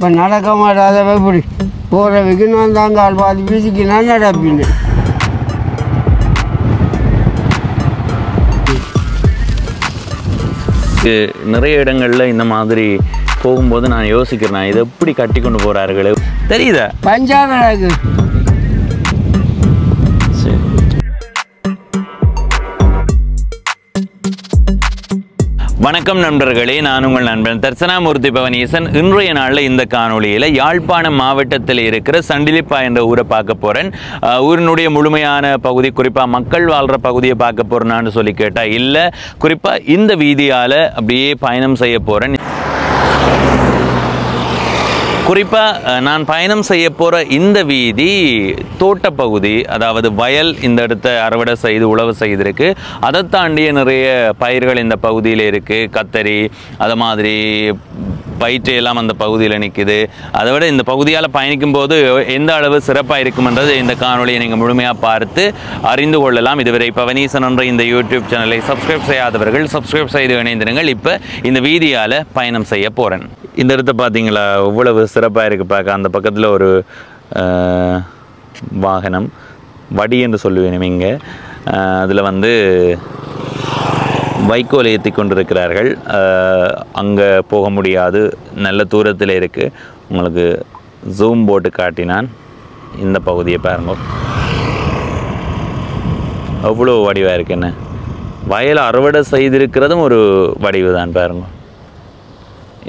இப்போ நடக்க மாட்டாத இப்படி. போகிற வைக்கணும் தாங்க ஆள் பாதி வீசிக்கு நான் நடப்பின்னு. நிறைய இடங்களில் இந்த மாதிரி போகும்போது நான் யோசிக்கிறேன் இதை எப்படி கட்டி கொண்டு போகிறார்களே தெரியுதா? பஞ்சாகராக்கு வணக்கம் நண்பர்களே நான் உங்கள் நண்பன் தர்சனாமூர்த்தி பவனீசன். இன்றைய நாளில் இந்த காணொளியில் யாழ்ப்பாணம் மாவட்டத்தில் இருக்கிற சண்டிலிப்பா என்ற ஊரை பார்க்க போகிறேன் ஊரினுடைய முழுமையான பகுதி குறிப்பாக மக்கள் வாழ்கிற பகுதியை பார்க்க போகிறேன்னு சொல்லி கேட்டால் இல்லை. குறிப்பாக இந்த வீதியால் அப்படியே பயணம் செய்ய போகிறேன் குறிப்பாக நான் பயணம் செய்ய போகிற இந்த வீதி தோட்டப்பகுதி அதாவது வயல் இந்த இடத்த அறுவடை செய்து உழவு செய்திருக்கு. அதை தாண்டிய நிறைய பயிர்கள் இந்த பகுதியில் இருக்குது கத்தரி அது மாதிரி பயிற்று எல்லாம் அந்த பகுதியில் நிற்குது அதை விட இந்த பகுதியால் பயணிக்கும் போது எந்த அளவு சிறப்பாக இருக்குமென்றது இந்த காணொலியை நீங்கள் முழுமையாக பார்த்து அறிந்து கொள்ளலாம். இதுவரை பவனீசன் என்ற இந்த யூடியூப் சேனலை சப்ஸ்கிரைப் செய்யாதவர்கள் சப்ஸ்கிரைப் செய்து இணைந்திருங்கள். இப்போ இந்த வீதியால் பயணம் செய்ய போகிறேன் இந்த இடத்த பார்த்தீங்களா இவ்வளவு சிறப்பாக இருக்குது பார்க்க அந்த பக்கத்தில் ஒரு வாகனம். வடி என்று சொல்லுவேன் இங்கே. அதில் வந்து வைக்கோல் ஏற்றி கொண்டிருக்கிறார்கள். அங்கே போக முடியாது. நல்ல தூரத்தில் இருக்குது உங்களுக்கு ஜூம் போட்டு காட்டினான். இந்த பகுதியை பாருங்க. அவ்வளோ வடிவாக இருக்கு என்ன? வயல் அறுவடை செய்திருக்கிறதும் ஒரு வடிவு தான் பாருங்க.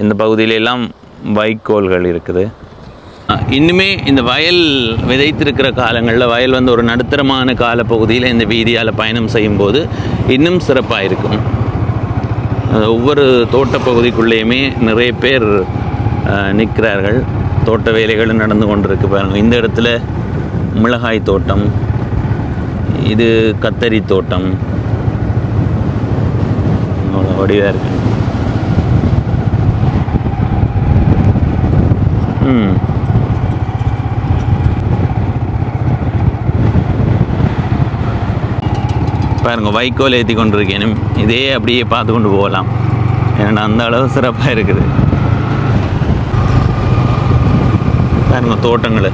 இந்த பகுதியில எல்லாம் வைக்கோல்கள் இருக்குது. இன்னுமே இந்த வயல் விதைத்திருக்கிற காலங்களில் வயல் வந்து ஒரு நடுத்தரமான காலப்பகுதியில் இந்த வீதியால் பயணம் செய்யும்போது இன்னும் சிறப்பாக இருக்கும் ஒவ்வொரு தோட்டப்பகுதிக்குள்ளேயுமே நிறைய பேர் நிற்கிறார்கள். தோட்ட வேலைகளும் நடந்து கொண்டிருக்கு பாருங்கள் இந்த இடத்துல மிளகாய் தோட்டம் இது கத்தரி தோட்டம். அவ்வளோ வடிவாக இருக்கு. ம். பாருங்கள் வைக்கோல் ஏற்றி கொண்டிருக்கேன் இதே அப்படியே பார்த்து கொண்டு போகலாம். ஏன்னா அந்த அளவு சிறப்பாக இருக்குது. பாருங்க தோட்டங்கள்.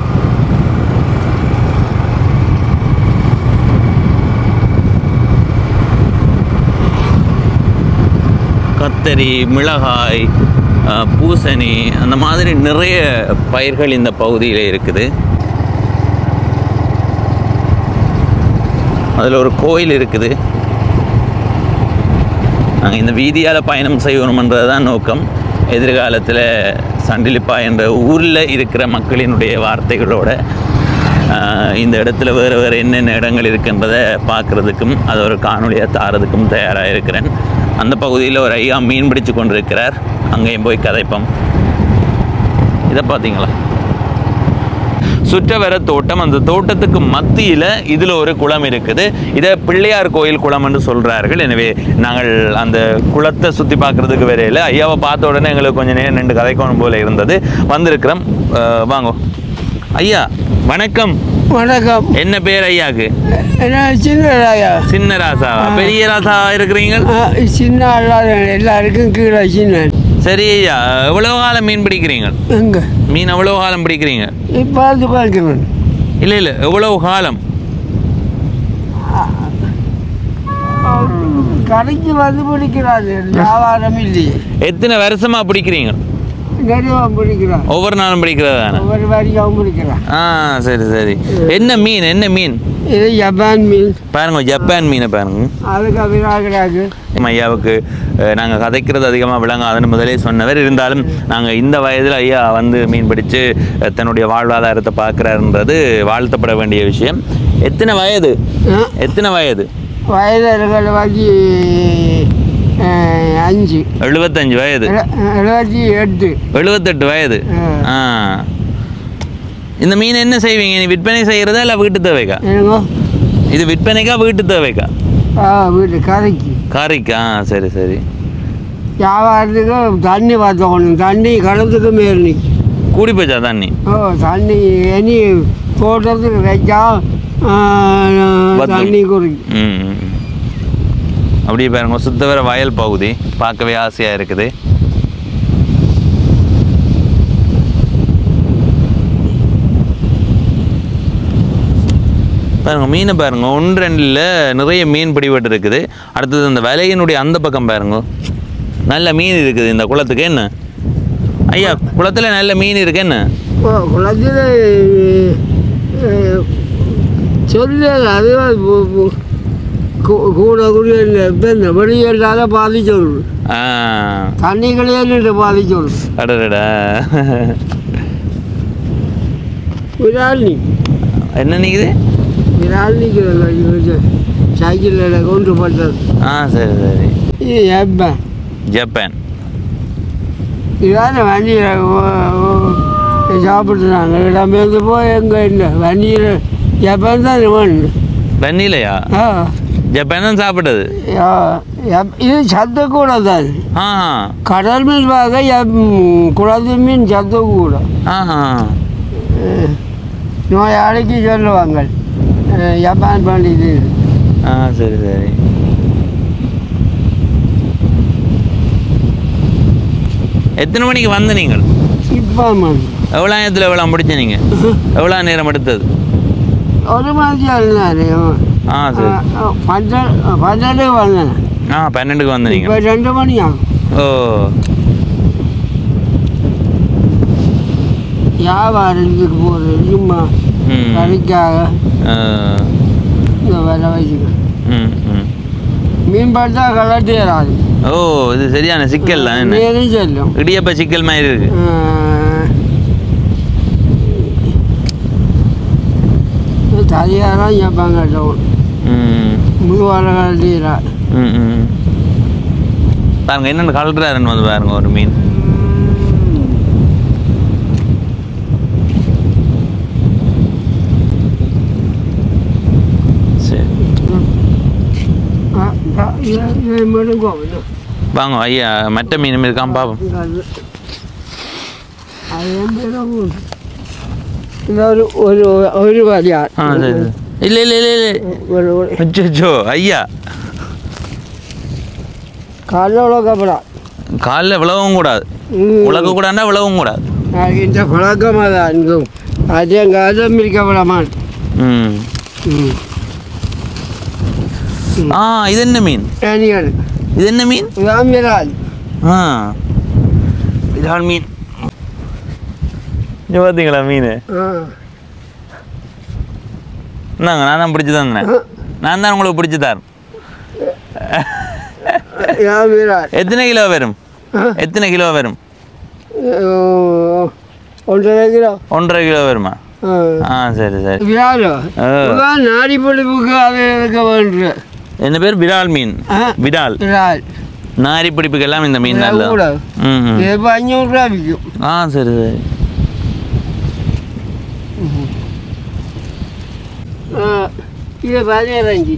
கத்தரி மிளகாய் பூசணி அந்த மாதிரி நிறைய பயிர்கள் இந்த பகுதியில் இருக்குது. அதில் ஒரு கோயில் இருக்குது. நாங்கள் இந்த வீதியால் பயணம் செய்யணுமன்றது தான் நோக்கம். எதிர்காலத்தில் சண்டிலிப்பா என்ற ஊரில் இருக்கிற மக்களினுடைய வார்த்தைகளோட இந்த இடத்துல வேறு வேறு என்னென்ன இடங்கள் இருக்குன்றதை பார்க்குறதுக்கும் அதை ஒரு காணொலியாக தாரதுக்கும் தயாராக இருக்கிறேன். அந்த பகுதியில் ஒரு ஐயா மீன் பிடிச்சு கொண்டிருக்கிறார். அங்கேயும் போய் கதைப்போம். இதை பார்த்தீங்களா? சுற்றவர தோட்டம் அந்த தோட்டத்துக்கு மத்தியில் இதில் ஒரு குளம் இருக்குது. இதை பிள்ளையார் கோயில் குளம் என்று சொல்கிறார்கள் எனவே நாங்கள் அந்த குளத்தை சுற்றி பார்க்குறதுக்கு வரையில் ஐயாவை பார்த்த உடனே எங்களுக்கு கொஞ்சம் நேரம் நின்று கதைக்கணும் போல இருந்தது. வந்திருக்கிறோம். வாங்கோ. ஐயா வணக்கம். வணக்கம். என்ன பேர் ஐயாக்கு? என்ன சின்ன ராசாவா பெரிய ராசாவா இருக்கிறீங்க? சின்ன எல்லாருக்கும் கீழே சின்ன. சரி எவ்வளோ காலம் மீன் பிடிக்கிறீங்க? எங்க? மீன் எவ்வளோ காலம் பிடிக்கிறீங்க? அது பார்க்கிறேன் இல்லை இல்லை எவ்வளோ காலம்? கடைக்கு வந்து பிடிக்கிறாரு. வியாபாரம் இல்லையே. எத்தனை வருஷமா பிடிக்கிறீங்க? ஒவ்வொரு நாளும் பிடிக்கிறது ஒவ்வொரு வரைக்கும் பிடிக்கிறான் ஆ சரி சரி. என்ன மீன் என்ன மீன்? இது ஜப்பான் மீன். பாருங்க ஜப்பான் மீனை பாருங்க. அதுக்கு நம்ம ஐயாவுக்கு நாங்கள் கதைக்கிறது அதிகமாக விளங்காதுன்னு முதலே சொன்னவர். இருந்தாலும் நாங்கள் இந்த வயதில் ஐயா வந்து மீன் பிடிச்சு தன்னுடைய வாழ்வாதாரத்தை பார்க்குறாருன்றது வாழ்த்தப்பட வேண்டிய விஷயம். எத்தனை வயது? எத்தனை வயது? வயதர்கள் வகி அஞ்சு. எழுபத்தஞ்சு வயது. எழு- எழுபத்தி எட்டு. எழுபத்தெட்டு வயது. ஆ. இந்த மீன் என்ன செய்வீங்க? நீ விற்பனை செய்கிறதா இல்லை வீட்டு தேவைக்கா? இது விற்பனைக்கா வீட்டு தேவைக்கா? ஆ வீட்டு கரைக்கு காரிக்கா ஆ சரி சரி. வியாபாரத்துக்கு தண்ணி பார்த்துக்கணும். தண்ணி கடத்துக்கு மேல் நிற்கும் கூடி போச்சா தண்ணி? ஓ தண்ணி இனி தோட்டத்துக்கு வைச்சா. தண்ணி குறைக்கும். அப்படியே பாருங்க சுத்த வர வயல் பகுதி. பார்க்கவே ஆசையாக இருக்குது. பாருங்க மீனை பாருங்க ஒன்று ரெண்டில் நிறைய மீன் பிடிபட்டு இருக்குது. அடுத்தது அந்த வலையினுடைய அந்த பக்கம் பாருங்க. நல்ல மீன் இருக்குது இந்த குளத்துக்கு என்ன? ஐயா குளத்தில் நல்ல மீன் இருக்கு என்ன? சொல்லு சொல்ல கூட கூட இல்லை இப்போ இந்த வெளியேறாத பாதிச்சொல்லு ஆ. தண்ணி கிடையாது பாதிச்சொல்லு அடடடா. விராலினி என்ன நிற்குது விராலினிக்கு சைக்கிளில் கொண்டு போட்டது. ஆ சரி சரி. இது ஏப்பேன் ஜப்பான். இதான வண்டியில் சாப்பிட்றாங்க இடம்பெயர்ந்து போய் எங்கே இல்லை வண்டியில் ஜப்பான் தான் வேணும் வெண்ணிலையா ஆ. ஜப்பான் தான் சாப்பிட்டது இது சத்து கூட தான் கடல் மீன் எப்- குளத்து மீன் சத்து கூட நோயாளிக்கு சொல்லுவாங்க. ஜப்பான் பண்டிகை. ஆ சரி சரி. எத்தனை மணிக்கு வந்த நீங்கள்? இப்போ மணி எவ்வளோ நேரத்தில் எவ்வளோ முடிச்ச நீங்கள் எவ்வளோ நேரம் எடுத்தது? ஒரு மாதிரி இருந்தாரு ஆ சரி. பன்னெண்டு வந்தேன். ஆ பன்னெண்டுக்கு வந்த இப்போ ரெண்டு மணி ஆகும் ஓ. வியாபாரத்துக்கு போகிறது சும்மா கறிக்காக இந்த விலை ம் மீன் பார்த்தா கலட்டி ஏறாது ஓ இது சரியான சிக்கல் தான் செல்லும் இடியப்ப சிக்கல் மாதிரி இருக்கு. தனியாரம் கேட்பாங்க டவுன் ம் முழுவார கலட்டிடுறா ம் ம் பாருங்க என்னென்ன கலட்டுறாருன்னு வந்து பாருங்க ஒரு மீன் சரி மட்டும் கோவில் வாங்க ஐயா மற்ற மீன் இருக்கான் பாப்போம் வாரியார் ஆ சரி சரி. இல்லை இல்லை இல்லை இல்லை ஒரு ஒரு அச்சோ ஐயா காலைல உலகப்படா காலில் விழவும் கூடாது உலக கூடாண்டா விழவும் கூடாது இந்த பழக்கமாக தான் இருக்கும் அது எங்கள் அதுவும் இருக்கப்பட மாட்டேன் ம் ஆ இது என்ன மீன் இது என்ன மீன் ராமிராஜ் ஆ இதான் மீன் இங்கே பார்த்தீங்களா மீன்? இந்தாங்க நான் தான் பிடிச்சி தந்தேன். நான் தான் உங்களுக்கு பிடிச்சி தரேன். எத்தனை கிலோ வரும்? எத்தனை கிலோ வரும்? ஒன்றரை கிலோ. ஒன்றரை கிலோ வருமா? ஆ. சரி சரி. விராலோ. நாடி பிடிப்புக்கு அது வேண்டிய என்ன பேர்? விடால் மீன். ஆ. விடால். விரால் நாரி பிடிப்புக்கெல்லாம் இந்த மீன் விரால் கூட. ம் இப்போ அஞ்சூறுரூவா விற்கும். ஆ சரி சரி. இது பதினஞ்சு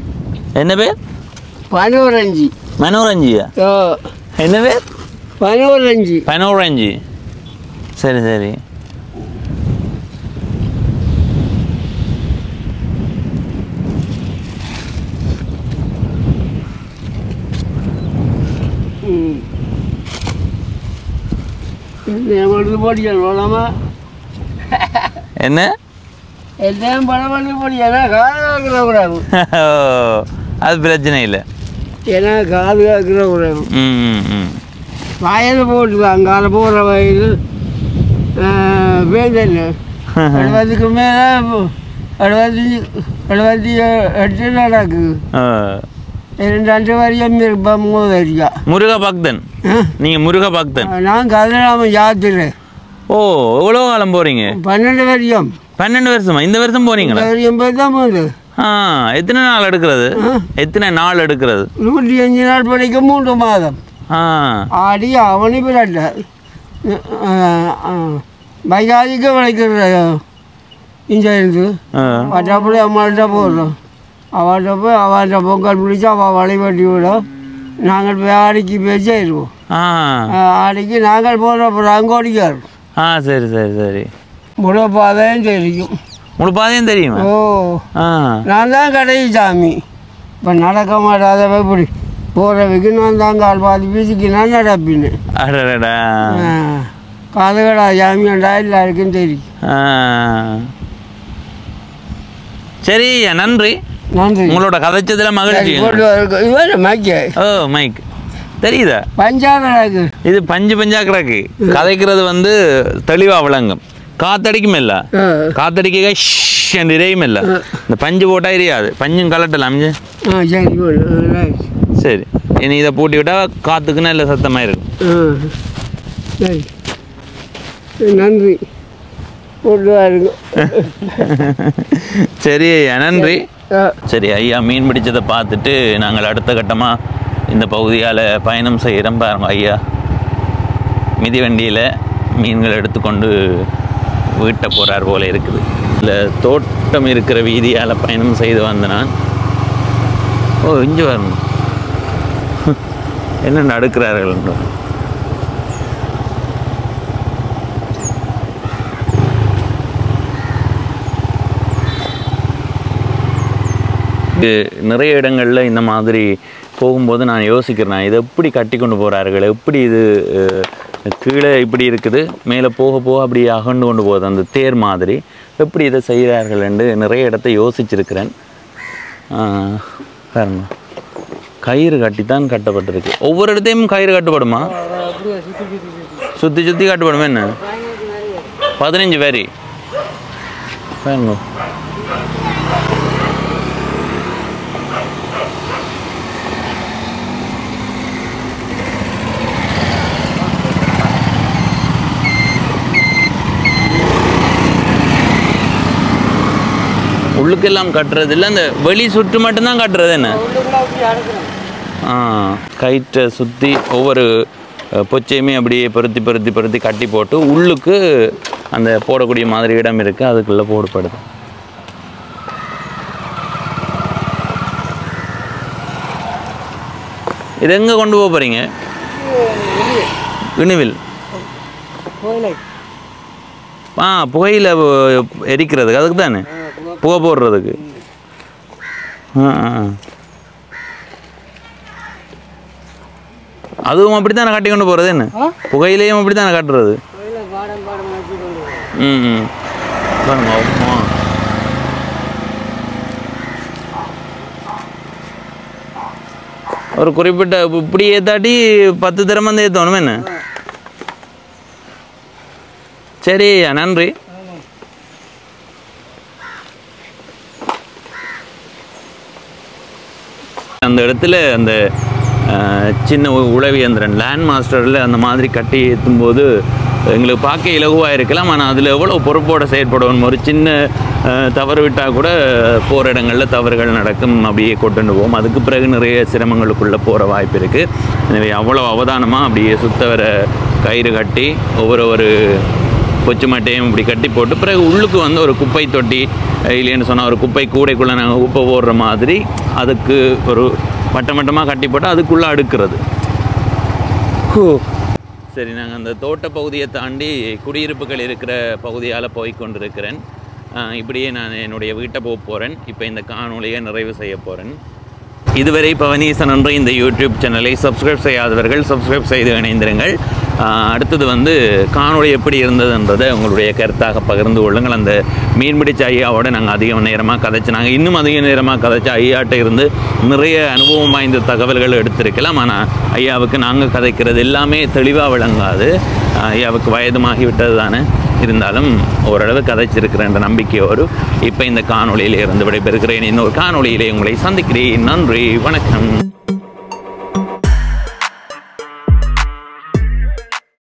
என்ன பேர்? பதினோரஞ்சு மனோரஞ்சியா என்ன பேர்? பதினோரஞ்சு பனோரஞ்சி சரி சரி. என்ன? எல்லாம் பணம் பண்ணி போட்டியா காது காக்கிற கூடாது. அது பிரச்சனை இல்லை. ஏன்னா காது காக்கிற கூடாது. ம் ம் ம். வயது போட்டுதான் காலை போகிற வயது வேந்தல் எழுபதுக்கு மேலே எழுபத்தி எழுபத்தி எட்டு நடக்குது. ரெண்டு வரையும் இருப்பேன் மூணு வரியா முருக பக்தன் நீங்கள் முருக பக்தன் நான் கதிராம யாத்திரை. ஓ எவ்வளோ காலம் போகிறீங்க பன்னெண்டு வரையும். பன்னெண்டு வருஷமா? இந்த வருஷம் போகுது ஆ எத்தனை நாள் எடுக்கிறது? எத்தனை நாள் எடுக்கிறது? நூற்றி அஞ்சு நாள் படிக்க மூன்று மாதம். ஆ. ஆடி அவனி பிறட்ட பைகாதிக்கு விளைக்கிற இங்கே இருந்து. மற்றபடி அம்மாள்கிட்ட போடுறோம். அவள்கிட்ட போய் அவள்கிட்ட பொங்கல் பிடிச்சி அவள் வழிபட்டி விடும். நாங்கள் போய் ஆடிக்கு ஆ. ஆடிக்கு நாங்கள் போகிற அப்புறம் அங்கோடிக்கார் ஆ சரி சரி சரி. முழு பாதையும் தெரியும். முழு பாதையும் தெரியுமா? ஓ. ஆ. நான் தான் கடைசி சாமி. இப்போ நடக்க மாட்டாதவ இப்படி. போகிறவைக்கு நான் தான் கால் பாதி வீசிக்கு நான் நடப்பின்னு. காதுகடா சாமியாண்டா எல்லாருக்கும் தெரியும். சரி நன்றி. நன்றி. உங்களோட கதைச்சதுல மகிழ்ச்சி. இவன் மைக்க ஓ மைக் தெரியுதா? பஞ்சாகராக்கு இது பஞ்சு பஞ்சா கிடக்கு. கதைக்கிறது வந்து தெளிவா விளங்கும். காத்தடிக்கும் இல்ல காத்தடிக்க இறையும் இல்ல இந்த பஞ்சு போட்டா எரியாது பஞ்சும் அமிஞ்சு ஆ சரி இனி இதை பூட்டி விட்டா காத்துக்கு நல்ல சத்தமா இருக்கும் நன்றி சரி ஐயா நன்றி சரி ஐயா மீன் பிடிச்சதை பார்த்துட்டு நாங்கள் அடுத்த கட்டமாக இந்த பகுதியால் பயணம் செய்கிறோம் பாருங்க ஐயா மிதிவண்டியில் மீன்கள் எடுத்துக்கொண்டு வீட்டை போகிறார் போல் இருக்குது. இல்லை தோட்டம் இருக்கிற வீதியால் பயணம் செய்து வந்த நான் ஓ இஞ்சி வரணும். என்ன அடுக்கிறார்கள் இது நிறைய இடங்களில் இந்த மாதிரி போகும்போது நான் யோசிக்கிறேன் இதை எப்படி கட்டி கொண்டு போகிறார்கள் எப்படி இது கீழே இப்படி இருக்குது மேலே போக போக அப்படி அகண்டு கொண்டு போகுது. அந்த தேர் மாதிரி. எப்படி இதை செய்கிறார்கள் என்று நிறைய இடத்த யோசிச்சிருக்கிறேன். பாருங்க. கயிறு கட்டித்தான் கட்டப்பட்டிருக்கு. ஒவ்வொரு இடத்தையும் கயிறு கட்டுப்படுமா? சுற்றி சுற்றி கட்டப்படுமா. என்ன? பதினஞ்சு பேரி பாருங்க. உள்ளுக்கெல்லாம் கட்டுறது இல்லை அந்த வெளி சுற்று மட்டும்தான் கட்டுறது என்ன? ஆ கயிற்றை சுற்றி ஒவ்வொரு பொச்சையுமே அப்படியே பொருத்தி பொருத்தி பொருத்தி கட்டி போட்டு உள்ளுக்கு அந்த போடக்கூடிய மாதிரி இடம் இருக்குது அதுக்குள்ளே போடப்படுது இது எங்கே கொண்டு போக போகிறீங்க இணுவில். ஆ புகையில எரிக்கிறதுக்கு அதுக்கு தானே புகை போடுறதுக்கு. அதுவும் அப்படி தானே கட்டி கொண்டு போகிறது என்ன? புகையிலையும் அப்படி தானே கட்டுறது ம் ம். பாருங்க ஒரு குறிப்பிட்ட இப்படி ஏத்தாட்டி பத்து திறமை வந்து ஏற்றணும் என்ன? சரி நன்றி. அந்த இடத்துல அந்த சின்ன உ- லேண்ட் மாஸ்டரில் அந்த மாதிரி கட்டி ஏற்றும்போது எங்களுக்கு பார்க்க இலகுவாக இருக்கலாம். ஆனால் அதில் எவ்வளோ பொறுப்போடு செயற்படணும் ஒரு சின்ன தவறு விட்டால் கூட போகிற இடங்களில் தவறுகள் நடக்கும் அப்படியே கொண்டு போவோம் அதுக்கு பிறகு நிறைய சிரமங்களுக்குள்ளே போகிற வாய்ப்பு இருக்குது எனவே அவ்வளோ அவதானமாக அப்படியே சுத்த வர கயிறு கட்டி ஒவ்வொரு ஒரு கொச்சு மட்டையும் இப்படி கட்டி போட்டு பிறகு உள்ளுக்கு வந்து ஒரு குப்பை தொட்டி இல்லைன்னு சொன்னால் ஒரு குப்பை கூடைக்குள்ளே நாங்கள் குப்பை போடுற மாதிரி அதுக்கு ஒரு மட்டம் மட்டமாக கட்டி போட்டு அதுக்குள்ளே அடுக்கிறது. சரி நாங்கள் அந்த தோட்ட பகுதியை தாண்டி குடியிருப்புகள் இருக்கிற பகுதியால் போய் கொண்டிருக்கிறேன். இப்படியே நான் என்னுடைய வீட்டை போக போகிறேன் இப்போ இந்த காணொளியை நிறைவு செய்ய போகிறேன் இதுவரை பவனீசன் என்ற இந்த யூடியூப் சேனலை சப்ஸ்கிரைப் செய்யாதவர்கள் சப்ஸ்கிரைப் செய்து இணைந்திருங்கள். அடுத்தது வந்து காணொலி எப்படி இருந்ததுன்றதை உங்களுடைய கருத்தாக பகிர்ந்து கொள்ளுங்கள். அந்த மீன்பிடிச்ச ஐயாவோட நாங்கள் அதிக நேரமாக கதைச்சு நாங்கள் இன்னும் அதிக நேரமாக கதைச்சு ஐயாட்ட இருந்து நிறைய அனுபவம் வாய்ந்த தகவல்கள் எடுத்திருக்கலாம். ஆனால் ஐயாவுக்கு நாங்கள் கதைக்கிறது எல்லாமே தெளிவாக விளங்காது. ஐயாவுக்கு வயதுமாகிவிட்டது தானே. இருந்தாலும் ஓரளவு கதைச்சிருக்கிறேன் என்ற நம்பிக்கையோடு இப்போ இந்த காணொலியில் இருந்து விடைபெறுகிறேன். இன்னொரு காணொலியிலே உங்களை சந்திக்கிறேன். நன்றி. வணக்கம்.